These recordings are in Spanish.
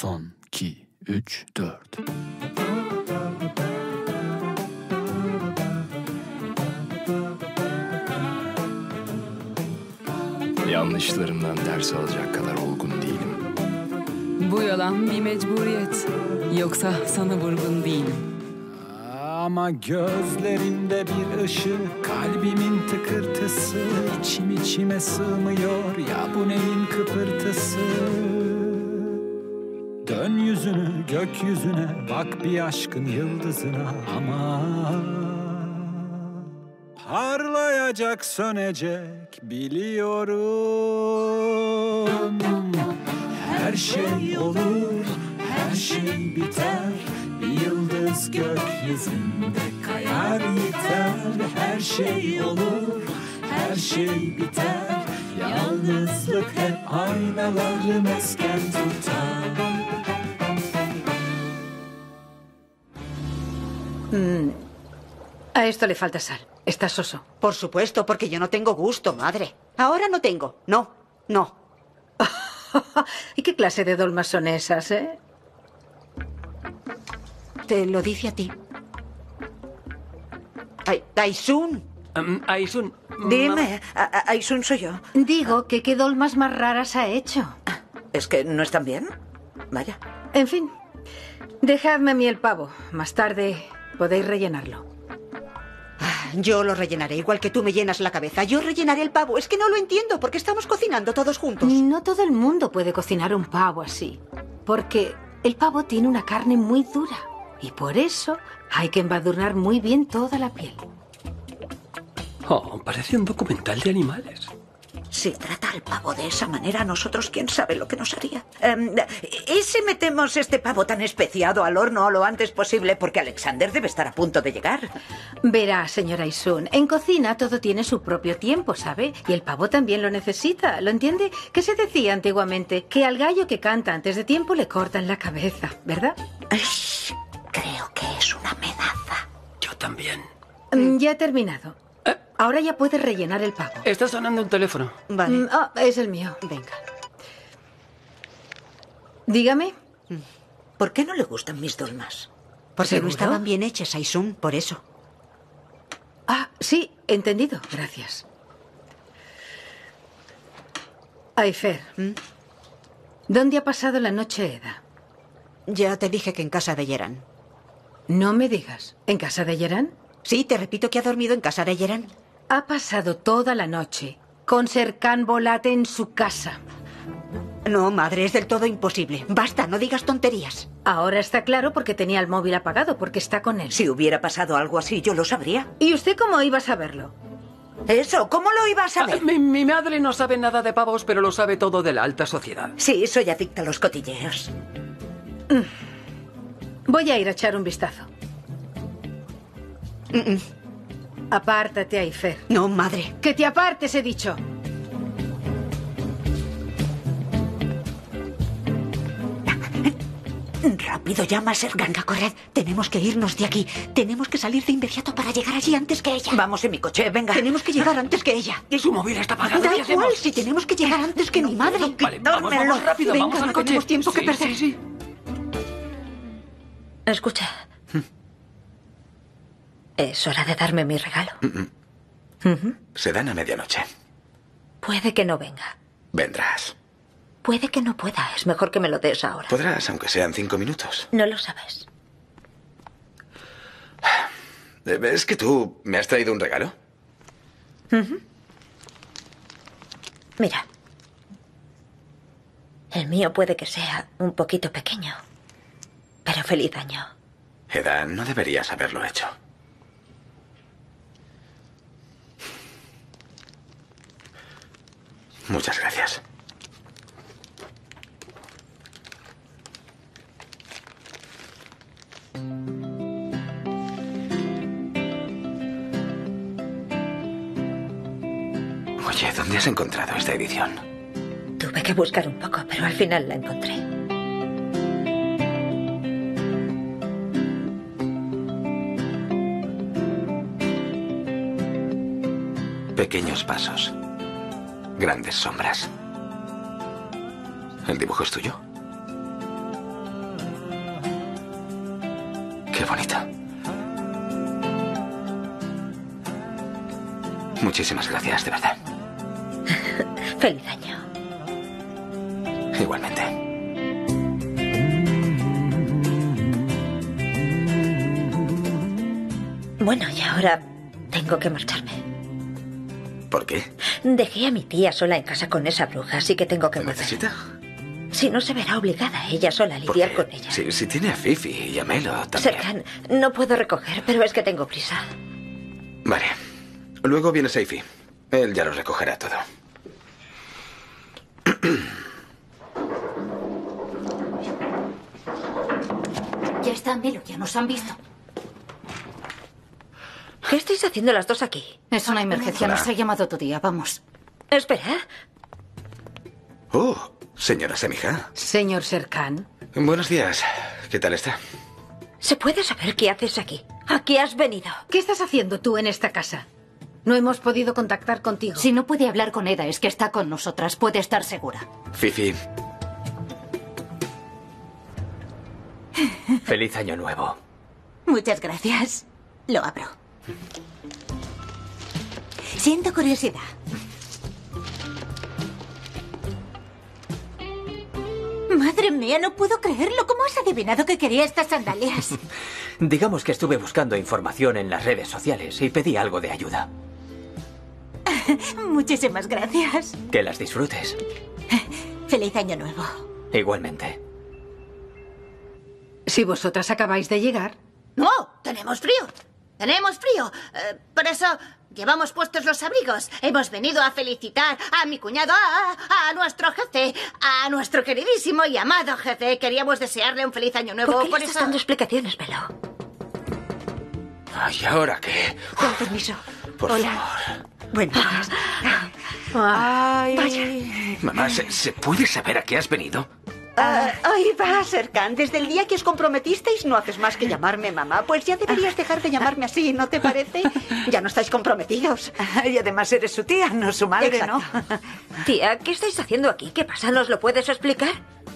Son 2, 3, 4. Yanlışlarımdan ders alacak kadar olgun değilim. Bu yalan bir mecburiyet. Yoksa sana vurgun değilim. Ama gözlerinde bir ışık, kalbimin tıkırtısı içim içime sığmıyor ya bu neyin kıpırtısı yüzünü gökyüzüne bak bir aşkın yıldızına ama Parlayacak sönecek biliyorum. Her şey olur her şey biter. Bir yıldız gökyüzünde kayar yeter. Her şey olur her şey biter. Yalnızlık hep aynaları mesken tutar A esto le falta sal. Está soso. Por supuesto, porque yo no tengo gusto, madre. Ahora no tengo. No, no. ¿Y qué clase de dolmas son esas, eh? Te lo dice a ti. Ay, Aisun. Um, Aisun. Dime, A- A- Aisun soy yo. Digo que qué dolmas más raras ha hecho. ¿Es que no están bien? Vaya. En fin, dejadme a mí el pavo. Más tarde podéis rellenarlo. Yo lo rellenaré, igual que tú me llenas la cabeza. Yo rellenaré el pavo. Es que no lo entiendo, porque estamos cocinando todos juntos. No todo el mundo puede cocinar un pavo así. Porque el pavo tiene una carne muy dura. Y por eso hay que embadurnar muy bien toda la piel. Oh, parece un documental de animales. Si trata al pavo de esa manera, nosotros quién sabe lo que nos haría. Em, ¿Y si metemos este pavo tan especiado al horno lo antes posible? Porque Alexander debe estar a punto de llegar. Verá, señora Isun, en cocina todo tiene su propio tiempo, ¿sabe? Y el pavo también lo necesita, ¿lo entiende? Que se decía antiguamente que al gallo que canta antes de tiempo le cortan la cabeza, ¿verdad? Creo que es una amenaza. Yo también. Mm, Ya he terminado. Ahora ya puede rellenar el pavo. Está sonando un teléfono. Vale. Mm, ah, es el mío. Venga. Dígame. ¿Por qué no le gustan mis dolmas? Porque ¿Seguro? no estaban bien hechas, Aisun, por eso. Ah, sí, entendido. Gracias. Aifer, ¿dónde ha pasado la noche Eda? Ya te dije que en casa de Yeran. No me digas. ¿En casa de Yeran? Sí, te repito que ha dormido en casa de Yeran. Ha pasado toda la noche con Serkan Volate en su casa. No, madre, es del todo imposible. Basta, no digas tonterías. Ahora está claro porque tenía el móvil apagado, porque está con él. Si hubiera pasado algo así, yo lo sabría. ¿Y usted cómo iba a saberlo? Eso, ¿cómo lo iba a Ah, saber? mi, mi madre no sabe nada de pavos, pero lo sabe todo de la alta sociedad. Sí, soy adicta a los cotilleos. Voy a ir a echar un vistazo. Apártate, Aifer. No, madre. Que te apartes, he dicho. Rápido, llama a Serkan. Venga, corred. Tenemos que irnos de aquí. Tenemos que salir de inmediato para llegar allí antes que ella. Vamos en mi coche, venga. Tenemos que llegar antes que ella. Su móvil está apagado. Da ¿Qué igual, si tenemos que llegar antes que mi madre. Vale, vamos, vamos rápido, Venga, vamos al no coche. tenemos tiempo que perder. Sí, sí. Escucha. Es hora de darme mi regalo. Se dan a medianoche. Puede que no venga. Vendrás. Puede que no pueda. Es mejor que me lo des ahora. Podrás, aunque sean cinco minutos. No lo sabes. Eh, ¿Es que tú me has traído un regalo? Mira. El mío puede que sea un poquito pequeño. Pero feliz año. Eda, no deberías haberlo hecho. Muchas gracias. Oye, ¿dónde has encontrado esta edición? Tuve que buscar un poco, pero al final la encontré. Pequeños pasos grandes sombras. ¿El dibujo es tuyo? Qué bonito. Muchísimas gracias, de verdad. Feliz año. Igualmente. Bueno, y ahora tengo que marcharme. ¿Por qué? Dejé a mi tía sola en casa con esa bruja, así que tengo que ¿Te volver. necesita? Si no se verá obligada ella sola a lidiar con ella. Si, si tiene a Fifi y a Melo también. Serkan, no puedo recoger, pero es que tengo prisa. Vale. Luego viene Seifi. Él ya lo recogerá todo. Ya está, Melo, ya nos han visto. ¿Qué estáis haciendo las dos aquí? Es una emergencia, Hola. nos ha llamado tu tía, vamos. Espera. Oh, señora Semija. Señor Serkan, Buenos días. ¿Qué tal está? ¿Se puede saber qué haces aquí? ¿A qué has venido? ¿qué estás haciendo tú en esta casa? No hemos podido contactar contigo. Si no puede hablar con Eda, es que está con nosotras, puede estar segura. Fifi, Feliz año nuevo. Muchas gracias. Lo abro. Siento curiosidad. Madre mía, no puedo creerlo. ¿Cómo has adivinado que quería estas sandalias? Digamos que estuve buscando información en las redes sociales y pedí algo de ayuda. Muchísimas gracias. Que las disfrutes. Feliz año nuevo. Igualmente. Si vosotras acabáis de llegar, No, tenemos frío. Tenemos frío. Eh, por eso llevamos puestos los abrigos. Hemos venido a felicitar a mi cuñado, a, a nuestro jefe, a nuestro queridísimo y amado jefe. Queríamos desearle un feliz año nuevo. ¿Por qué por eso... estás dando explicaciones, Melo? ¿y ahora qué? Con permiso. Por Hola. favor. Buenos días. Ay. Mamá, ¿se, se puede saber a qué has venido? Ah, ay, va, Serkan. Desde el día que os comprometisteis no haces más que llamarme mamá. Pues ya deberías dejar de llamarme así, ¿no te parece? Ya no estáis comprometidos. Y además eres su tía, no su madre, Exacto. ¿no? Tía, ¿qué estáis haciendo aquí? ¿Qué pasa? ¿Nos lo puedes explicar?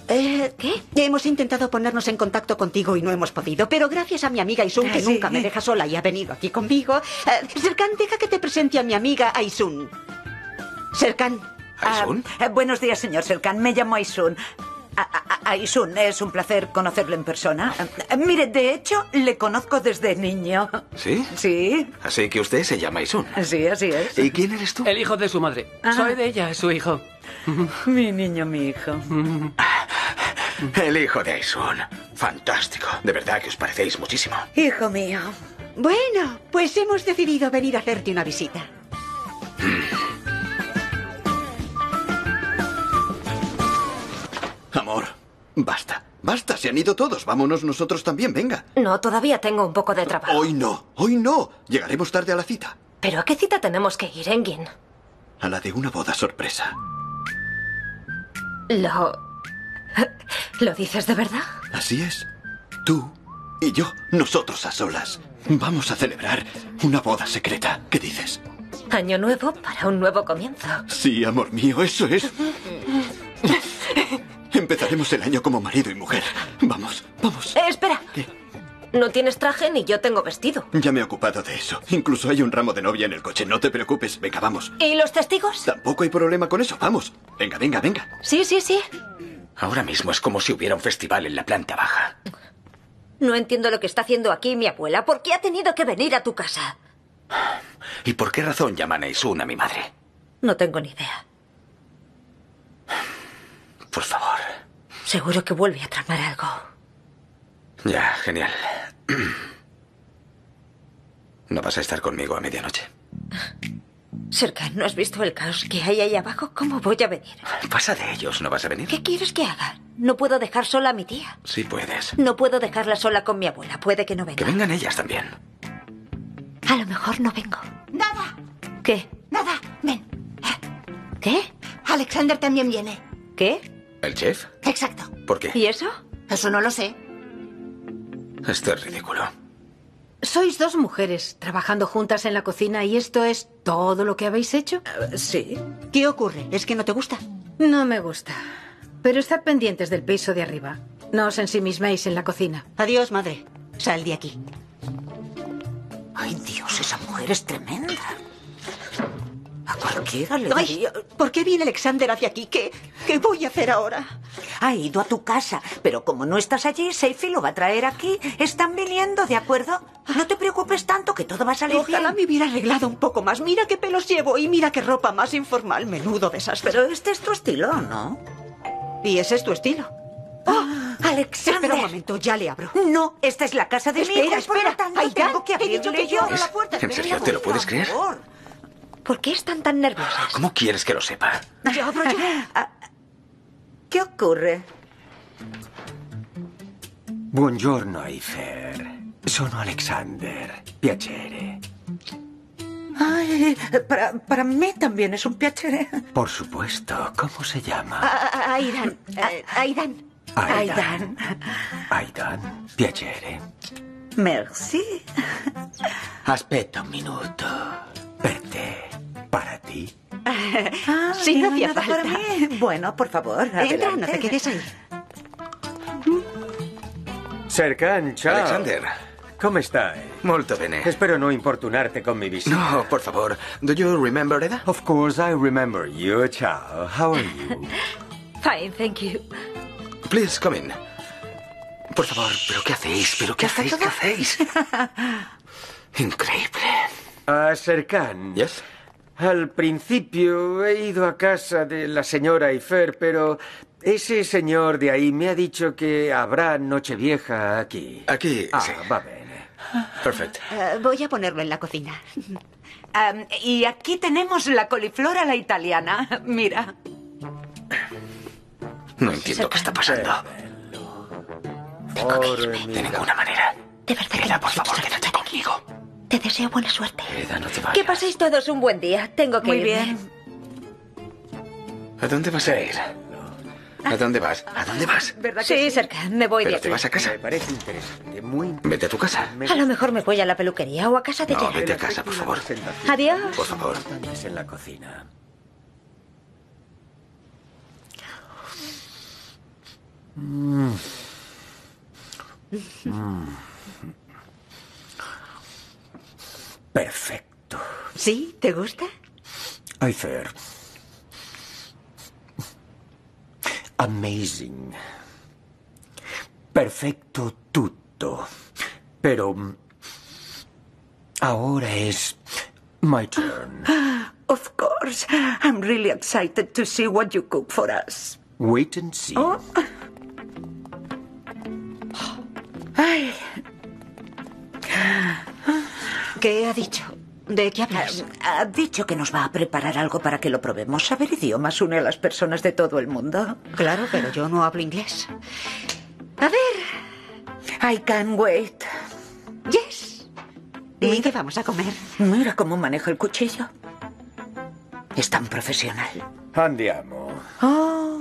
Eh, ¿Qué? Hemos intentado ponernos en contacto contigo y no hemos podido, pero gracias a mi amiga Aisun, que Sí. nunca me deja sola y ha venido aquí conmigo. Eh, Serkan, deja que te presente a mi amiga Aisun. Serkan. ¿Aisun? Ah, eh, buenos días, señor Serkan. Me llamo Aisun. Aisun, es un placer conocerlo en persona. Eh, Mire, de hecho, le conozco desde niño. ¿Sí? Sí, Así que usted se llama Isun. sí, así es. ¿Y quién eres tú? El hijo de su madre. Soy de ella, su hijo. Mi niño, mi hijo. El hijo de Aisun. Fantástico. De verdad que os parecéis muchísimo. Hijo mío. Bueno, pues hemos decidido venir a hacerte una visita. Amor, basta. Basta, se han ido todos. Vámonos nosotros también, venga. No, todavía tengo un poco de trabajo. Hoy no, hoy no. Llegaremos tarde a la cita. ¿Pero a qué cita tenemos que ir, Engin? A la de una boda sorpresa. Lo... ¿Lo dices de verdad? Así es. Tú y yo, nosotros a solas. Vamos a celebrar una boda secreta. ¿Qué dices? Año nuevo para un nuevo comienzo. Sí, amor mío, eso es. Empezaremos el año como marido y mujer. Vamos, vamos. Eh, espera. ¿Qué? No tienes traje ni yo tengo vestido. Ya me he ocupado de eso. Incluso hay un ramo de novia en el coche. No te preocupes. Venga, vamos. ¿Y los testigos? Tampoco hay problema con eso. Vamos. Venga, venga, venga. Sí, sí, sí. Ahora mismo es como si hubiera un festival en la planta baja. No entiendo lo que está haciendo aquí mi abuela. ¿Por qué ha tenido que venir a tu casa? ¿Y por qué razón llaman a Isun a mi madre? No tengo ni idea. Por favor. Seguro que vuelve a tramar algo. Ya, genial. ¿No vas a estar conmigo a medianoche? Serkan, ¿no has visto el caos que hay ahí abajo? ¿Cómo voy a venir? Pasa de ellos, ¿no vas a venir? ¿Qué quieres que haga? No puedo dejar sola a mi tía. Sí puedes. No puedo dejarla sola con mi abuela. Puede que no venga. Que vengan ellas también. A lo mejor no vengo. Nada, ¿Qué? nada. Ven. ¿Qué? Alexander también viene. ¿Qué? ¿El chef? Exacto. ¿Por qué? ¿Y eso? Eso no lo sé. Esto es ridículo. sois dos mujeres trabajando juntas en la cocina y esto es todo lo que habéis hecho. Sí. ¿Qué ocurre? ¿Es que no te gusta? No me gusta. Pero estad pendientes del piso de arriba. No os ensimisméis en la cocina. Adiós, madre. Sal de aquí. Ay, Dios, esa mujer es tremenda. A cualquiera le Ay, diría... ¿Por qué viene Alexander hacia aquí? ¿Qué, ¿Qué voy a hacer ahora? Ha ido a tu casa, pero como no estás allí, Seifi lo va a traer aquí. Están viniendo, ¿de acuerdo? No te preocupes tanto, que todo va a salir Ojalá bien. me hubiera arreglado un poco más. Mira qué pelos llevo y mira qué ropa más informal. Menudo desastre. Pero este es tu estilo, ¿no? Y ese es tu estilo. Alexander. Espera un momento, ya le abro. No, esta es la casa de mi Espera, hijo y por espera. Aidán, tengo que he dicho abrirle que yo yo. abro la puerta. ¿En serio? ¿Te lo puedes creer? ¿Por qué están tan nerviosas? ¿Cómo quieres que lo sepa? Ya abro yo. ¿Qué ocurre? Buongiorno, Eifer. Sono Alexander. Piacere. Ay, para, para mí también es un piacere. Por supuesto. ¿Cómo se llama? Ah, ah, Aidan. eh, Aidan. Aidan. Aidan. Piacere. Merci. Aspetta un minuto. Per te. Para ti. Ah, Sí, no hacía nada falta. para mí. Bueno, por favor, Entra, no te quedes ahí. Serkan, ciao. Alexander. Come stai? Molto bene. Espero no importunarte con mi visita. No, por favor. Do you remember Eda? Of course, I remember you. Ciao. How are you? Fine, thank you. Please, come in. Por favor, ¿pero qué hacéis? ¿Pero qué hacéis? ¿Qué hacéis? Increíble. Ah, Serkan. Yes? Al principio he ido a casa de la señora Eifer, pero ese señor de ahí me ha dicho que habrá Nochevieja aquí. Aquí, Ah, sí. va bene. Perfecto. Eh, voy a ponerlo en la cocina. Y aquí tenemos la coliflor a la italiana. Mira. No entiendo qué está pasando. De ninguna manera. De verdad no por favor, quédate conmigo. Te deseo buena suerte. Eda, no te vayas. Que paséis todos un buen día. Tengo que Muy irme. bien. ¿A dónde vas a ir? ¿A dónde vas? ¿A dónde vas? ¿Verdad Sí, cerca. Me voy de ¿Pero aquí. te vas a casa? Me parece interesante, muy interesante. Vete a tu casa. A lo mejor me voy a la peluquería o a casa de No, Gerard. vete a casa, por favor. Adiós. Por favor. En la cocina. Mm. Mm. Perfecto. ¿Sí? ¿Te gusta? Eifer. Amazing. Perfecto tutto. Pero mm, ahora es my turn. Of course. I'm really excited to see what you cook for us. Wait and see. Oh. Ay, ¿Qué ha dicho? ¿De qué hablas? ha dicho que nos va a preparar algo para que lo probemos. Saber idiomas une a las personas de todo el mundo. Claro, pero yo no hablo inglés. A ver. I can't wait. Yes. ¿Y qué vamos a comer? Mira cómo maneja el cuchillo. Es tan profesional. Andiamo. Oh.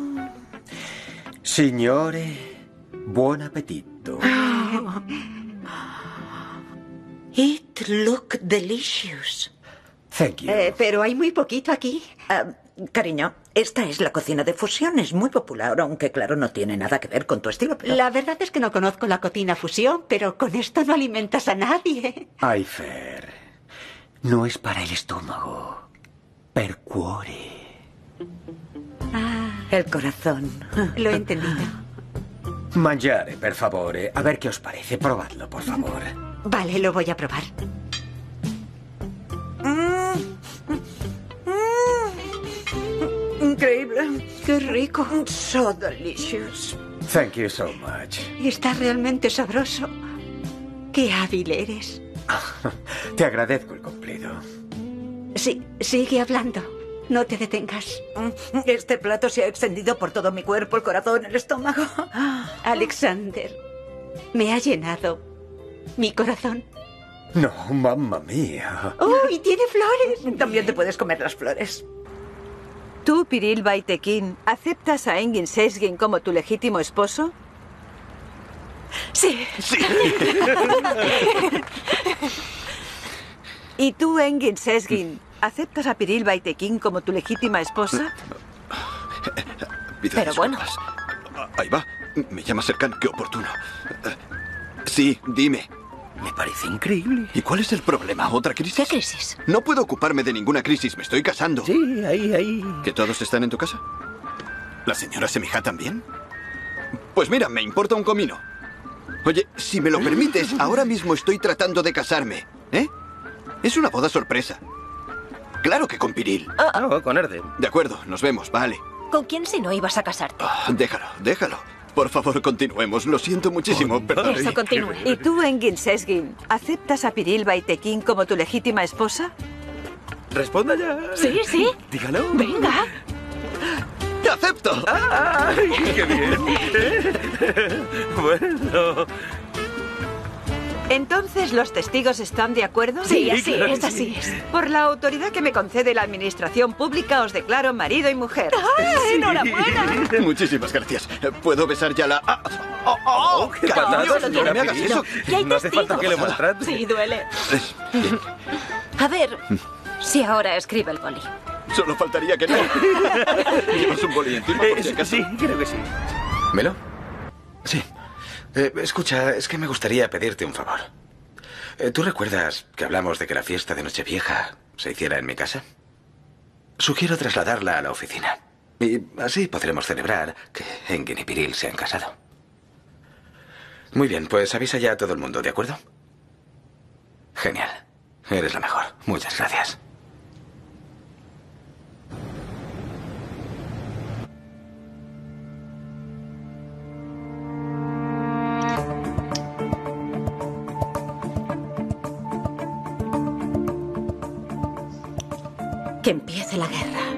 Signore, buon appetito. It look delicious. Thank you. Eh, pero hay muy poquito aquí. Ah, cariño, esta es la cocina de fusión. Es muy popular, aunque claro, no tiene nada que ver con tu estilo. Pero... La verdad es que no conozco la cocina fusión, pero con esto no alimentas a nadie. Eifer, no es para el estómago. Per cuore. El corazón. Lo he entendido. Mangiare, per favore. A ver qué os parece. Probadlo, por favor. Vale, lo voy a probar. Increíble. Qué rico. So delicious. Thank you so much. Está realmente sabroso. Qué hábil eres. Te agradezco el cumplido. Sí, sigue hablando. No te detengas. Este plato se ha extendido por todo mi cuerpo, el corazón, el estómago. Alexander, me ha llenado mi corazón. No, mamma mía. ¡Oh, y tiene flores! También te puedes comer las flores. ¿Tú, Piril Baitekin, aceptas a Engin Sesgin como tu legítimo esposo? Sí. ¿Y tú, Engin Sesgin, aceptas a Piril Baitekin como tu legítima esposa? Pido Pero bueno. disculpas. Ah, Ahí va. Me llama Serkan, qué oportuno. Sí, dime. Me parece increíble. ¿Y cuál es el problema? ¿Otra crisis? ¿Qué crisis? No puedo ocuparme de ninguna crisis, me estoy casando. Sí, ahí, ahí. ¿Que todos están en tu casa? ¿La señora Semija también? Pues mira, me importa un comino. Oye, si me lo permites, ahora mismo estoy tratando de casarme. ¿Eh? Es una boda sorpresa. Claro que con Piril. No, con Arden. De acuerdo, nos vemos, vale. ¿Con quién si no ibas a casarte? Ah, déjalo, déjalo. Por favor, continuemos. Lo siento muchísimo, perdón. Eso continúe. ¿Y tú, Engin Sesgin, aceptas a Piril Baitekin como tu legítima esposa? Responda ya. Sí, sí. Dígalo. Venga. ¡Te acepto! ¡Ay, qué bien! bueno. Entonces, ¿los testigos están de acuerdo? Sí, así es, así es. Por la autoridad que me concede la administración pública, os declaro marido y mujer. ¡Ah, enhorabuena! Muchísimas gracias. ¿Puedo besar ya la... ¡Ah! ¡Oh, oh! ¡Qué no me hagas eso! Y hay No hace falta que lo maltrate. Sí, duele. A ver, si ahora escribe el boli. Solo faltaría que no. ¿Llevas un boli encima por si Eh, acaso? sí, creo que sí. ¿Melo? Sí. Eh, escucha, es que me gustaría pedirte un favor. Eh, ¿Tú recuerdas que hablamos de que la fiesta de Nochevieja se hiciera en mi casa? Sugiero trasladarla a la oficina. Y así podremos celebrar que Engin y Piril se han casado. Muy bien, pues avisa ya a todo el mundo, ¿de acuerdo? Genial. Eres la mejor. Muchas gracias. Que empiece la guerra.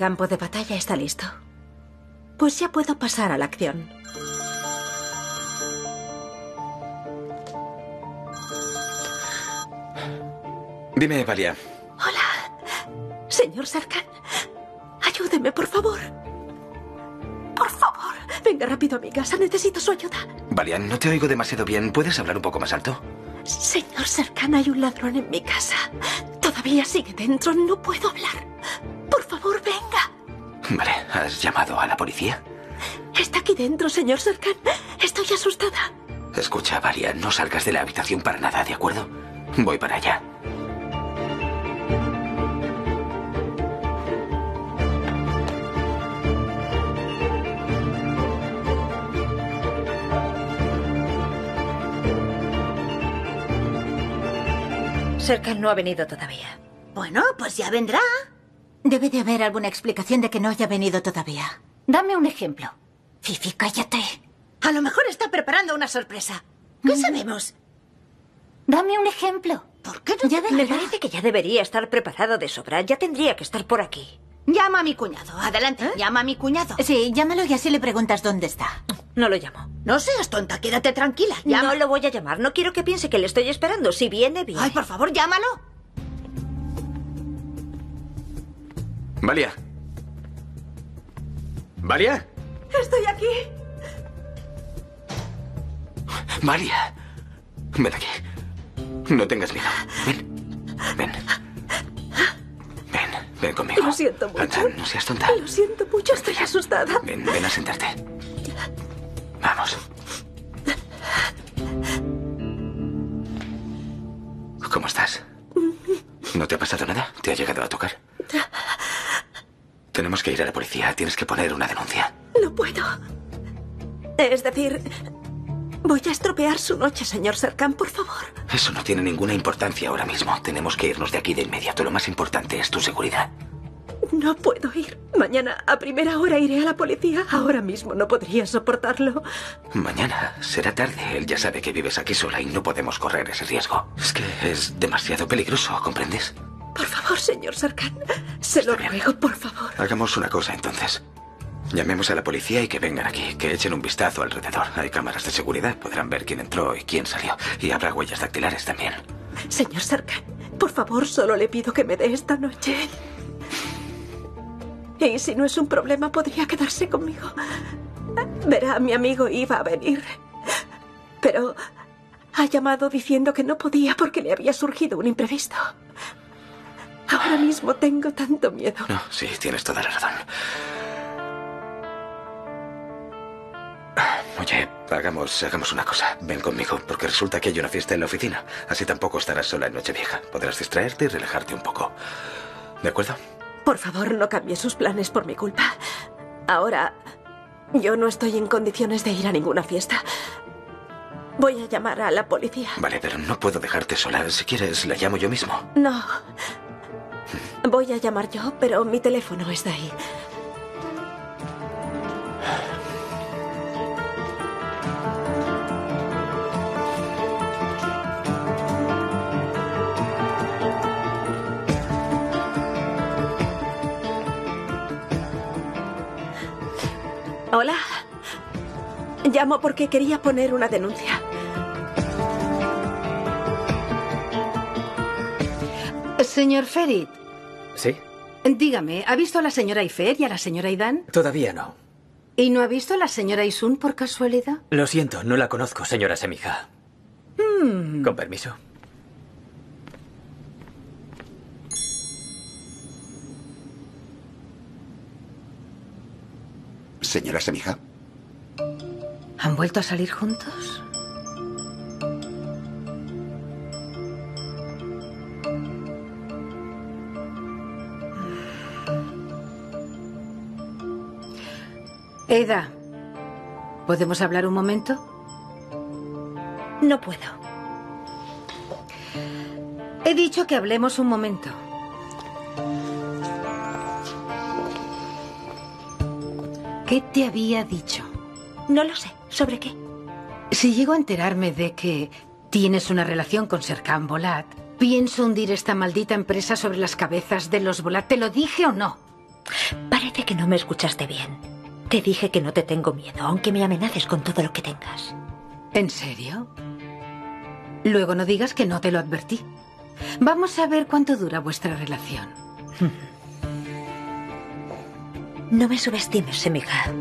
Campo de batalla está listo. Pues ya puedo pasar a la acción. Dime, Valia. Señor Sarkhan, ayúdeme, por favor. Por favor, venga rápido a mi casa. Necesito su ayuda. Valia, no te oigo demasiado bien. ¿Puedes hablar un poco más alto? Señor Sarkhan, hay un ladrón en mi casa. Todavía sigue dentro. No puedo hablar. Vale, ¿has llamado a la policía? Está aquí dentro, señor Sarkhan. Estoy asustada. Escucha, Valia, no salgas de la habitación para nada, ¿de acuerdo? Voy para allá. Serkan no ha venido todavía. Bueno, pues ya vendrá. Debe de haber alguna explicación de que no haya venido todavía. Dame un ejemplo. Fifi, cállate. A lo mejor está preparando una sorpresa. ¿Qué sabemos? Dame un ejemplo. ¿Por qué no Ya me parece que ya debería estar preparado de sobra. Ya tendría que estar por aquí. Llama a mi cuñado. Adelante, llama a mi cuñado. Sí, llámalo y así le preguntas dónde está. No lo llamo. No seas tonta, quédate tranquila. Llama. No lo voy a llamar. No quiero que piense que le estoy esperando. Si viene, viene. Ay, por favor, llámalo. Valia. ¿Valia? Estoy aquí. Valia. Ven aquí. No tengas miedo. Ven. Ven. Ven, ven conmigo. Lo siento mucho. Anda, no seas tonta. Lo siento mucho, estoy asustada. Ven, ven a sentarte. Vamos. ¿Cómo estás? ¿No te ha pasado nada? ¿Te ha llegado a tocar? Tenemos que ir a la policía. Tienes que poner una denuncia. No puedo. Es decir, voy a estropear su noche, señor Serkan, por favor. Eso no tiene ninguna importancia ahora mismo. Tenemos que irnos de aquí de inmediato. Lo más importante es tu seguridad. No puedo ir. Mañana a primera hora iré a la policía. Ahora mismo no podría soportarlo. Mañana será tarde. Él ya sabe que vives aquí sola y no podemos correr ese riesgo. Es que es demasiado peligroso, ¿comprendes? Por favor, señor Sarkhan. Se lo ruego, por favor. Hagamos una cosa entonces. Llamemos a la policía y que vengan aquí, que echen un vistazo alrededor. Hay cámaras de seguridad, podrán ver quién entró y quién salió. Y habrá huellas dactilares también. Señor Sarkhan, por favor, solo le pido que me dé esta noche. Y si no es un problema, podría quedarse conmigo. Verá, mi amigo iba a venir. Pero ha llamado diciendo que no podía porque le había surgido un imprevisto. Ahora mismo tengo tanto miedo. No, sí, tienes toda la razón. Oye, hagamos, hagamos una cosa. Ven conmigo, porque resulta que hay una fiesta en la oficina. Así tampoco estarás sola en Nochevieja. Podrás distraerte y relajarte un poco. ¿De acuerdo? Por favor, no cambie sus planes por mi culpa. Ahora, yo no estoy en condiciones de ir a ninguna fiesta. Voy a llamar a la policía. Vale, pero no puedo dejarte sola. Si quieres, la llamo yo mismo. No. Voy a llamar yo, pero mi teléfono está ahí. Hola. Llamo porque quería poner una denuncia. Señor Ferit. Dígame, ¿ha visto a la señora Ifer y a la señora Idan? Todavía no. ¿Y no ha visto a la señora Isun por casualidad? Lo siento, no la conozco, señora Semija. Hmm. Con permiso. Señora Semija. ¿Han vuelto a salir juntos? Eda, ¿podemos hablar un momento? No puedo. He dicho que hablemos un momento. ¿Qué te había dicho? No lo sé. ¿Sobre qué? Si llego a enterarme de que tienes una relación con Serkan Volat, pienso hundir esta maldita empresa sobre las cabezas de los Volat. ¿Te lo dije o no? Parece que no me escuchaste bien. Te dije que no te tengo miedo, aunque me amenaces con todo lo que tengas. ¿En serio? Luego no digas que no te lo advertí. Vamos a ver cuánto dura vuestra relación. No me subestimes, Semija.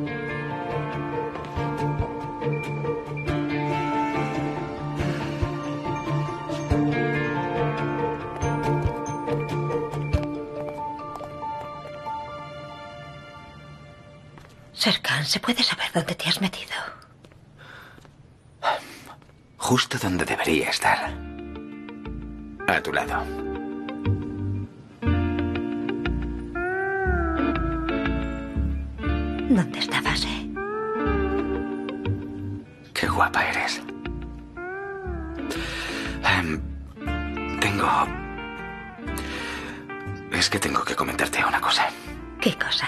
Serkan, ¿se puede saber dónde te has metido? Justo donde debería estar. A tu lado. ¿Dónde estabas, eh? Qué guapa eres. Em, tengo... Es que tengo que comentarte una cosa. ¿Qué cosa?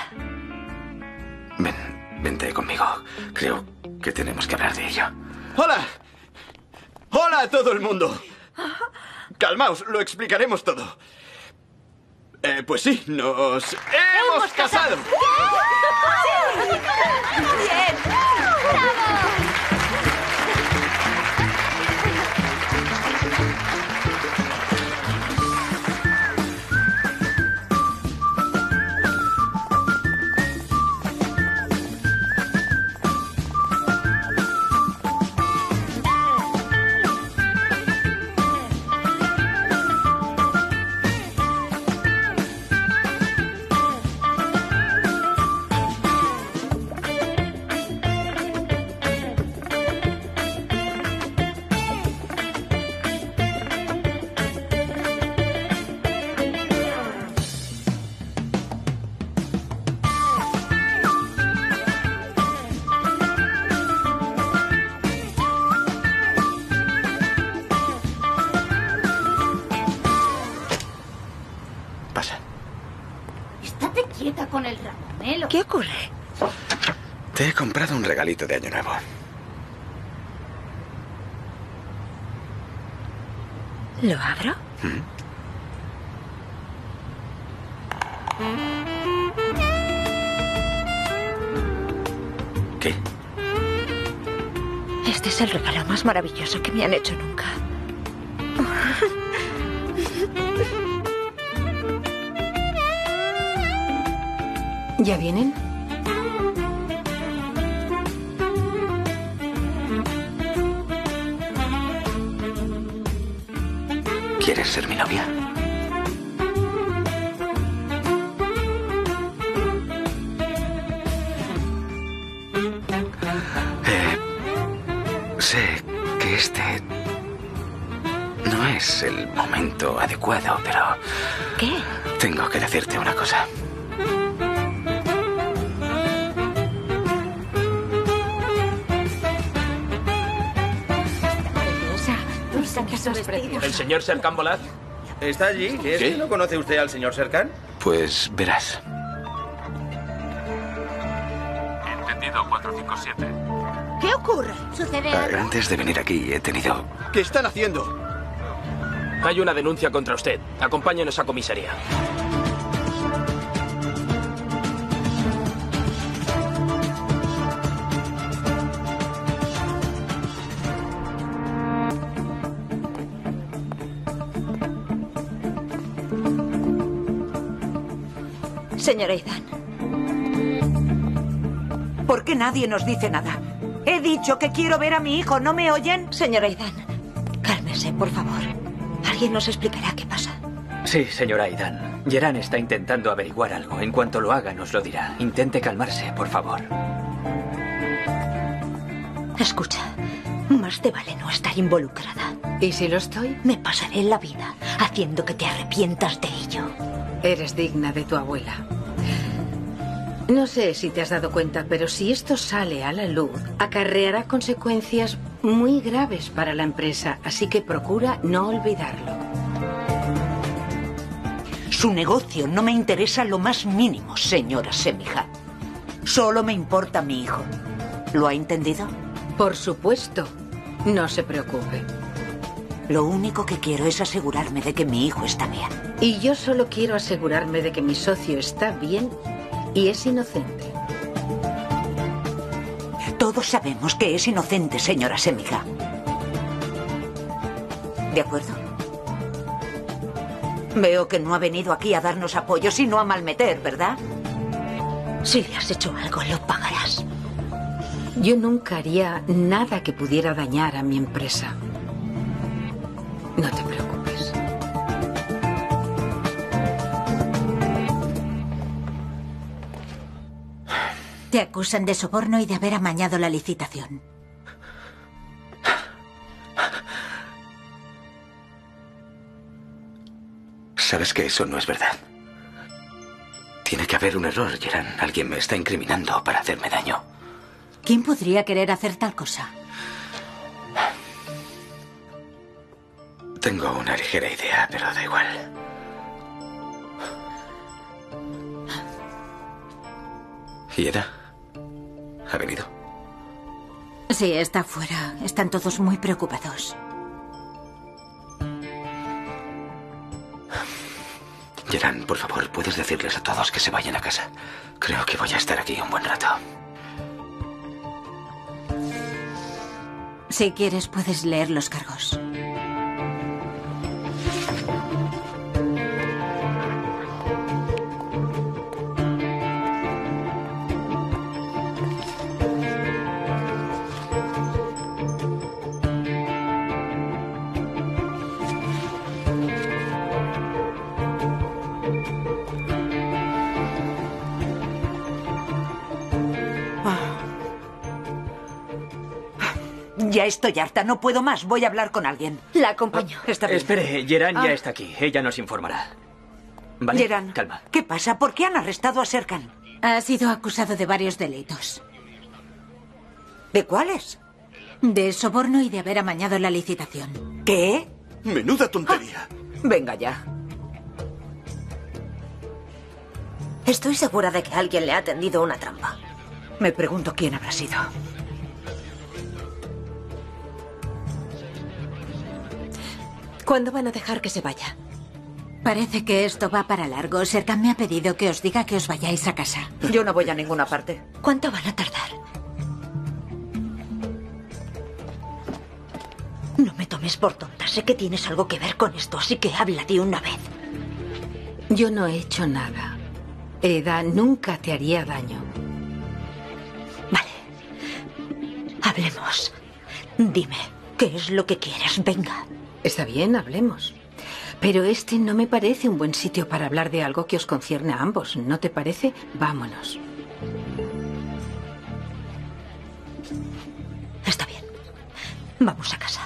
Ven, vente conmigo. Creo que tenemos que hablar de ello. ¡Hola! ¡Hola a todo el mundo! Calmaos, lo explicaremos todo. Eh, pues sí, nos hemos casado. Pasa. Un regalito de Año Nuevo. ¿Lo abro? ¿Mm? ¿Qué? Este es el regalo más maravilloso que me han hecho nunca. ¿Ya vienen? ¿Quieres ser mi novia? Eh, sé que este no es el momento adecuado, pero ¿Qué? tengo que decirte una cosa. ¿El señor Serkan Bolat? ¿Está allí? ¿Es ¿No conoce usted al señor Serkan? Pues verás. Entendido, 457. ¿Qué ocurre? ¿Sucede algo? Antes de venir aquí he tenido... ¿Qué están haciendo? Hay una denuncia contra usted. Acompáñenos a comisaría. Señora Aidan. ¿Por qué nadie nos dice nada? He dicho que quiero ver a mi hijo, ¿no me oyen? Señora Aidan, cálmese, por favor. Alguien nos explicará qué pasa. Sí, señora Aidan. Geran está intentando averiguar algo. En cuanto lo haga, nos lo dirá. Intente calmarse, por favor. Escucha, más te vale no estar involucrada. ¿Y si lo estoy? Me pasaré la vida haciendo que te arrepientas de ello. Eres digna de tu abuela. No sé si te has dado cuenta, pero si esto sale a la luz, acarreará consecuencias muy graves para la empresa, así que procura no olvidarlo. Su negocio no me interesa lo más mínimo, señora Semija. Solo me importa mi hijo. ¿Lo ha entendido? Por supuesto. No se preocupe. Lo único que quiero es asegurarme de que mi hijo está bien. Y yo solo quiero asegurarme de que mi socio está bien y es inocente. Todos sabemos que es inocente, señora Semija. ¿De acuerdo? Veo que no ha venido aquí a darnos apoyo, sino a malmeter, ¿verdad? Si le has hecho algo, lo pagarás. Yo nunca haría nada que pudiera dañar a mi empresa. No te Te acusan de soborno y de haber amañado la licitación. Sabes que eso no es verdad. Tiene que haber un error, Geran. Alguien me está incriminando para hacerme daño. ¿Quién podría querer hacer tal cosa? Tengo una ligera idea, pero da igual. ¿Y Eda? ¿Ha venido? Sí, está fuera. Están todos muy preocupados. Geran, por favor, ¿puedes decirles a todos que se vayan a casa? Creo que voy a estar aquí un buen rato. Si quieres, puedes leer los cargos. Estoy harta, no puedo más. Voy a hablar con alguien. La acompaño. Está bien. Espere, Geran Ah. ya está aquí. Ella nos informará. ¿Vale? Geran, Calma. ¿qué pasa? ¿Por qué han arrestado a Serkan? Ha sido acusado de varios delitos. ¿De cuáles? De soborno y de haber amañado la licitación. ¿Qué? Menuda tontería. Venga ya. Estoy segura de que alguien le ha tendido una trampa. Me pregunto quién habrá sido. ¿Cuándo van a dejar que se vaya? Parece que esto va para largo. Serkan me ha pedido que os diga que os vayáis a casa. Yo no voy a ninguna parte. ¿Cuánto van a tardar? No me tomes por tonta. Sé que tienes algo que ver con esto, así que habla de una vez. Yo no he hecho nada. Eda nunca te haría daño. Hablemos. Dime, ¿qué es lo que quieres? Venga. Está bien, hablemos. Pero este no me parece un buen sitio para hablar de algo que os concierne a ambos. ¿No te parece? Vámonos. Está bien. Vamos a casa.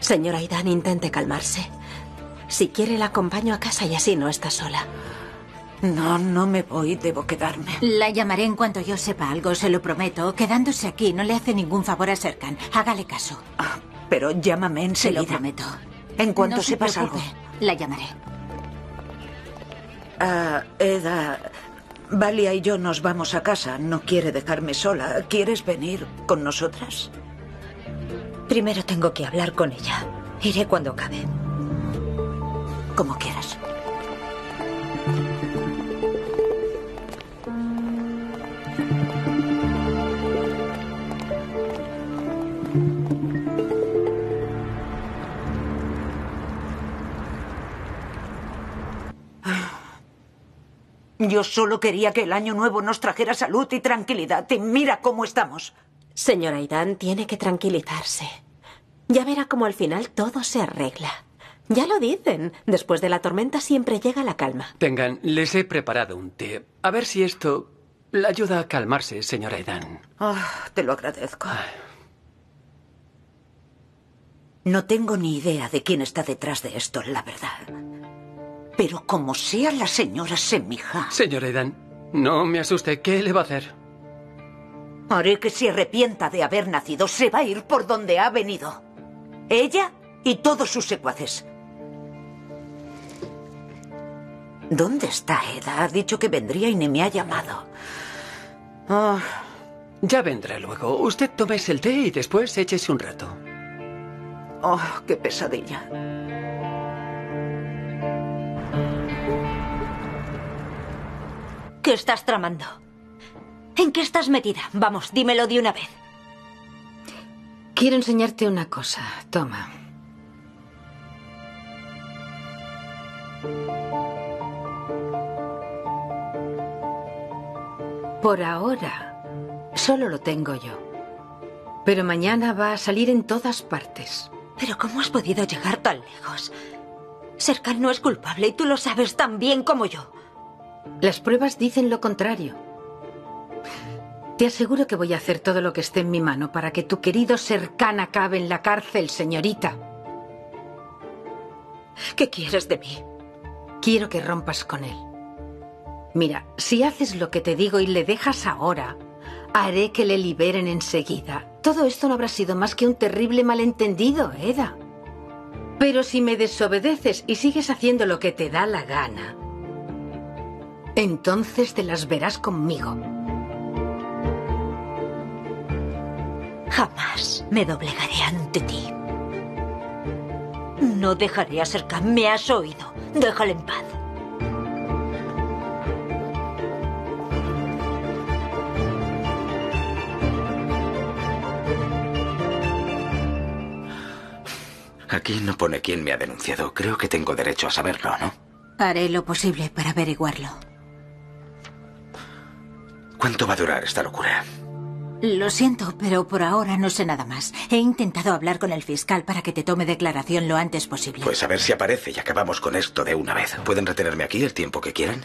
Señora Aidan, intente calmarse. Si quiere, la acompaño a casa y así no está sola. No, no me voy, debo quedarme. La llamaré en cuanto yo sepa algo, se lo prometo. Quedándose aquí no le hace ningún favor a Serkan. Hágale caso. Pero llámame Se enseguida. lo prometo. En cuanto No se sepas algo. preocupe, La llamaré. Ah, Eda, Valia y yo nos vamos a casa. No quiere dejarme sola. ¿Quieres venir con nosotras? Primero tengo que hablar con ella. Iré cuando acabe. Como quieras. Yo solo quería que el año nuevo nos trajera salud y tranquilidad. Y mira cómo estamos. Señora Aidan, tiene que tranquilizarse. Ya verá cómo al final todo se arregla. Ya lo dicen, después de la tormenta siempre llega la calma. Tengan, les he preparado un té. A ver si esto le ayuda a calmarse, señora Edan. Ah, te lo agradezco. No tengo ni idea de quién está detrás de esto, la verdad. Pero como sea la señora Semija, Señora Edan, no me asuste. ¿Qué le va a hacer? haré que se arrepienta de haber nacido. Se va a ir por donde ha venido. Ella y todos sus secuaces. ¿Dónde está Eda? Ha dicho que vendría y ni me ha llamado. Ah, Ya vendrá luego. Usted tómese el té y después échese un rato. oh, qué pesadilla. ¿Qué estás tramando? ¿En qué estás metida? Vamos, dímelo de una vez. Quiero enseñarte una cosa. Toma. Por ahora, solo lo tengo yo. Pero mañana va a salir en todas partes. Pero ¿cómo has podido llegar tan lejos? Serkan no es culpable y tú lo sabes tan bien como yo. Las pruebas dicen lo contrario. Te aseguro que voy a hacer todo lo que esté en mi mano para que tu querido Serkan acabe en la cárcel, señorita. ¿Qué quieres de mí? Quiero que rompas con él. Mira, si haces lo que te digo y le dejas ahora, haré que le liberen enseguida. Todo esto no habrá sido más que un terrible malentendido, Eda. Pero si me desobedeces y sigues haciendo lo que te da la gana, entonces te las verás conmigo. Jamás me doblegaré ante ti. No dejaré a Serkan, me has oído. Déjale en paz. Aquí no pone quién me ha denunciado. Creo que tengo derecho a saberlo, ¿no? Haré lo posible para averiguarlo. ¿Cuánto va a durar esta locura? Lo siento, pero por ahora no sé nada más. He intentado hablar con el fiscal para que te tome declaración lo antes posible. Pues a ver si aparece y acabamos con esto de una vez. ¿Pueden retenerme aquí el tiempo que quieran?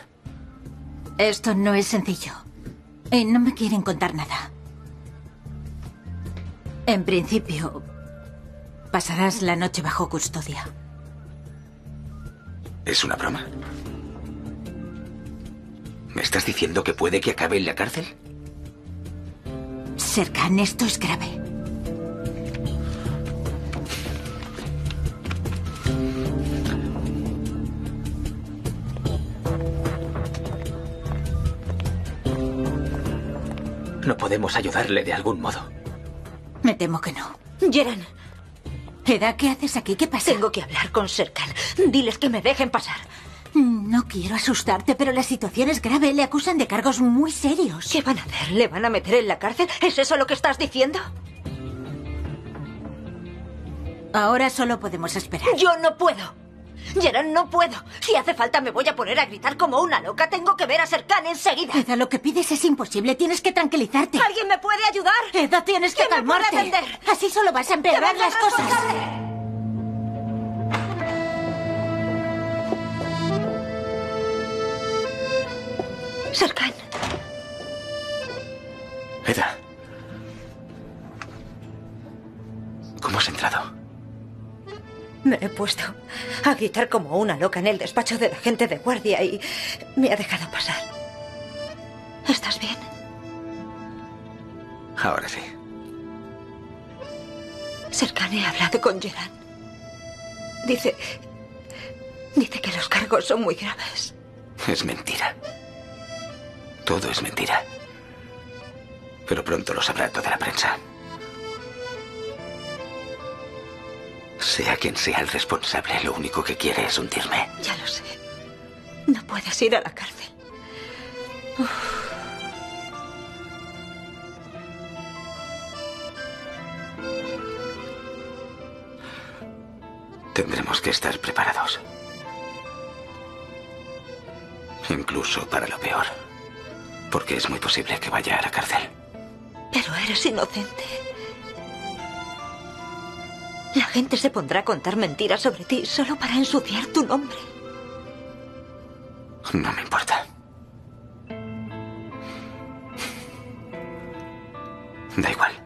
Esto no es sencillo. Eh, no me quieren contar nada. En principio, pasarás la noche bajo custodia. ¿Es una broma? ¿Me estás diciendo que puede que acabe en la cárcel? Serkan, esto es grave. No podemos ayudarle de algún modo. Me temo que no. Geran, Eda, ¿qué haces aquí? ¿Qué pasa? Tengo que hablar con Serkan. Diles que me dejen pasar. No quiero asustarte, pero la situación es grave. Le acusan de cargos muy serios. ¿Qué van a hacer? ¿Le van a meter en la cárcel? ¿Es eso lo que estás diciendo? Ahora solo podemos esperar. Yo no puedo. Gerard, no puedo. Si hace falta me voy a poner a gritar como una loca. Tengo que ver a Serkan enseguida. Eda, lo que pides es imposible. Tienes que tranquilizarte. ¿Alguien me puede ayudar? Eda, tienes que ¿Quién me puede calmarte. atender? Así solo vas a empeorar ¡Que venga las cosas. Serkan. Eda. ¿Cómo has entrado? Me he puesto a gritar como una loca en el despacho de la gente de guardia y me ha dejado pasar. ¿Estás bien? Ahora sí. Serkan he hablado con Gerard. Dice. Dice que los cargos son muy graves. Es mentira. Todo es mentira. Pero pronto lo sabrá toda la prensa. Sea quien sea el responsable, lo único que quiere es hundirme. Ya lo sé. No puedes ir a la cárcel. Uf. Tendremos que estar preparados. Incluso para lo peor. Porque es muy posible que vaya a la cárcel. Pero eres inocente. La gente se pondrá a contar mentiras sobre ti solo para ensuciar tu nombre. No me importa. Da igual.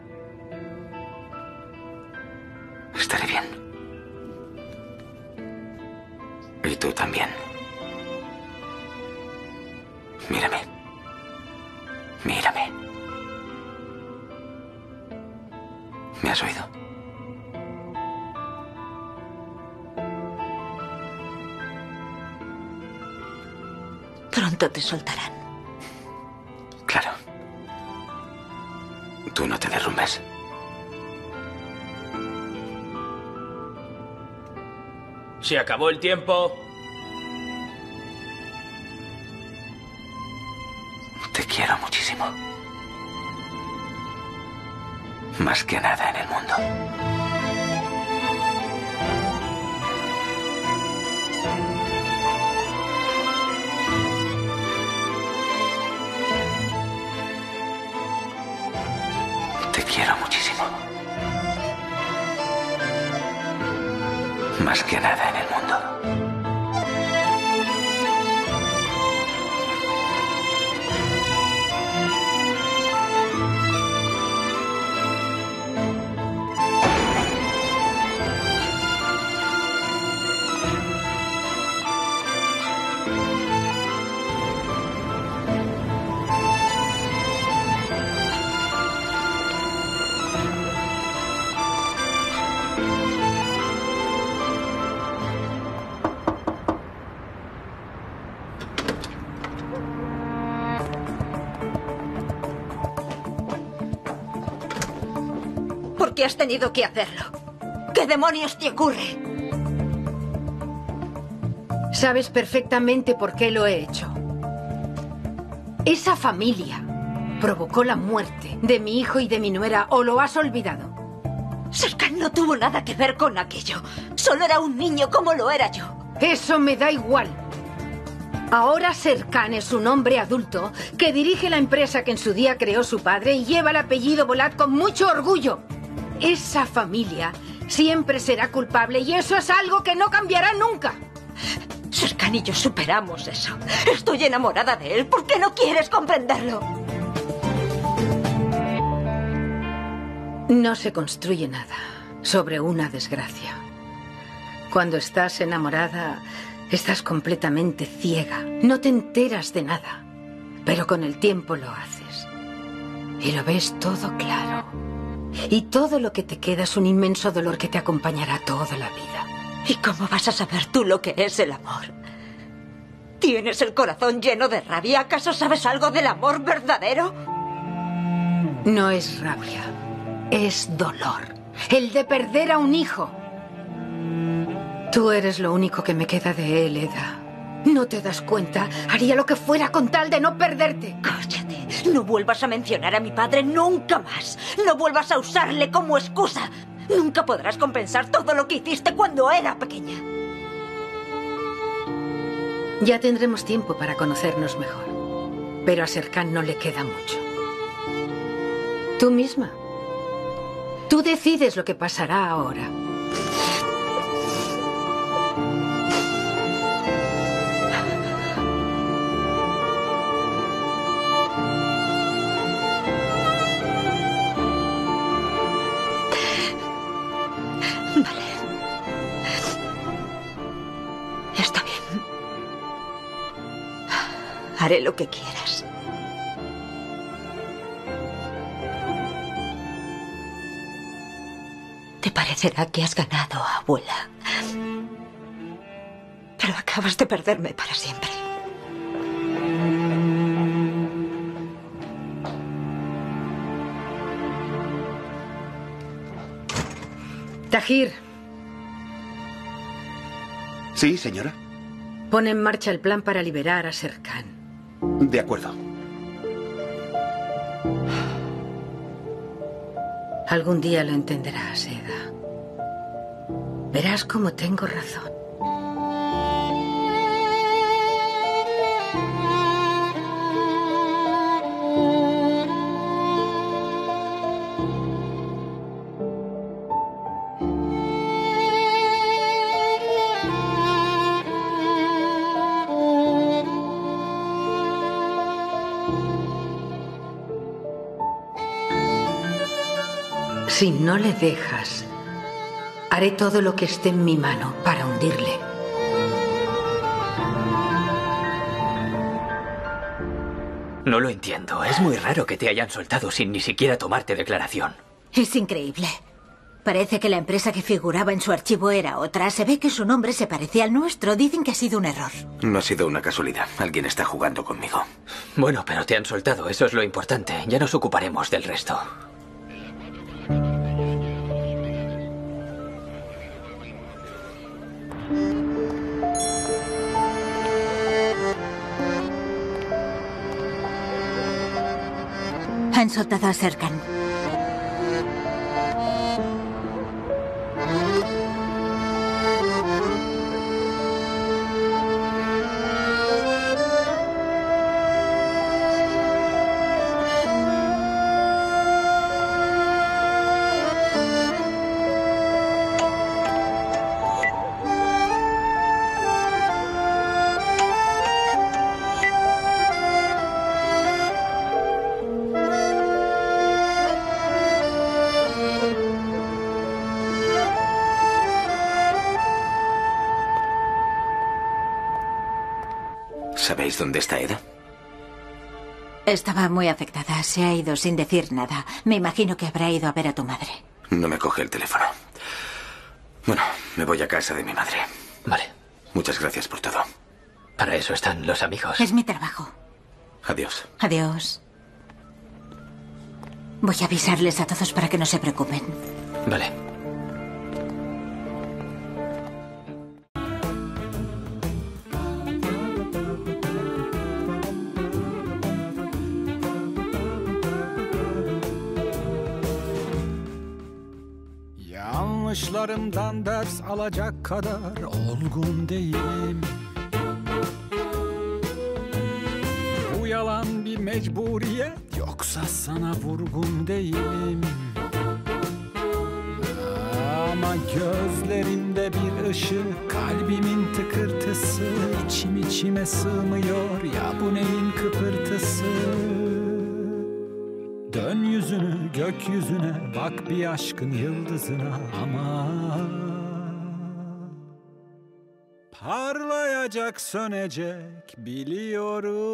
Soltarán. Claro. Tú no te derrumbes. Se acabó el tiempo. Te quiero muchísimo. Más que nada en el mundo. Más que nada en el mundo. ¿Por qué has tenido que hacerlo? ¿Qué demonios te ocurre? Sabes perfectamente por qué lo he hecho. Esa familia provocó la muerte de mi hijo y de mi nuera, ¿o lo has olvidado? Serkan no tuvo nada que ver con aquello. Solo era un niño como lo era yo. Eso me da igual. Ahora Serkan es un hombre adulto que dirige la empresa que en su día creó su padre y lleva el apellido Volat con mucho orgullo. Esa familia siempre será culpable y eso es algo que no cambiará nunca. Serkan y yo superamos eso. Estoy enamorada de él. ¿Por qué no quieres comprenderlo? No se construye nada sobre una desgracia. Cuando estás enamorada, estás completamente ciega. No te enteras de nada. Pero con el tiempo lo haces. Y lo ves todo claro. Y todo lo que te queda es un inmenso dolor que te acompañará toda la vida. ¿Y cómo vas a saber tú lo que es el amor? ¿Tienes el corazón lleno de rabia? ¿Acaso sabes algo del amor verdadero? No es rabia, es dolor. El de perder a un hijo. Tú eres lo único que me queda de él, Eda. ¿No te das cuenta? Haría lo que fuera con tal de no perderte. Cállate. No vuelvas a mencionar a mi padre nunca más. No vuelvas a usarle como excusa. Nunca podrás compensar todo lo que hiciste cuando era pequeña. Ya tendremos tiempo para conocernos mejor. Pero a Serkan no le queda mucho. Tú misma. Tú decides lo que pasará ahora. Haré lo que quieras. Te parecerá que has ganado, abuela. Pero acabas de perderme para siempre. Tajir, Sí, señora. pon en marcha el plan para liberar a Serkan. De acuerdo. Algún día lo entenderás, Eda. Verás cómo tengo razón. Si no le dejas, haré todo lo que esté en mi mano para hundirle. No lo entiendo. Es muy raro que te hayan soltado sin ni siquiera tomarte declaración. Es increíble. Parece que la empresa que figuraba en su archivo era otra. Se ve que su nombre se parecía al nuestro. Dicen que ha sido un error. No ha sido una casualidad. Alguien está jugando conmigo. Bueno, pero te han soltado. Eso es lo importante. Ya nos ocuparemos del resto. Han soltado a Serkan. ¿Sabéis dónde está Eda? Estaba muy afectada. Se ha ido sin decir nada. Me imagino que habrá ido a ver a tu madre. No me coge el teléfono. Bueno, me voy a casa de mi madre. Vale. Muchas gracias por todo. Para eso están los amigos. Es mi trabajo. Adiós. Adiós. Voy a avisarles a todos para que no se preocupen. Vale. Yanlışlarımdan ders alacak kadar olgun değilim. Bu yalan bir mecburiyet yoksa sana vurgun değilim. Ama gözlerimde bir ışık kalbimin tıkırtısı içim içime sığmıyor. Ya bu neyin kıpırtısı yüzünü gökyüzüne bak bir aşkın yıldızına ama Parlayacak sönecek biliyorum.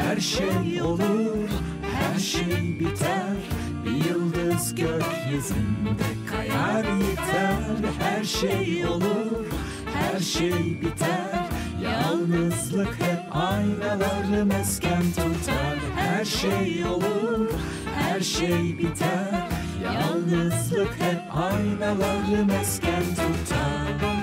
Her şey olur her şey biter. Bir yıldız gökyüzünde kayar yeter. Her şey olur her şey biter. Yalnızlık hep aynaları mesken tutar her şey olur, her şey biter. Yalnızlık hep aynaları mesken tutar.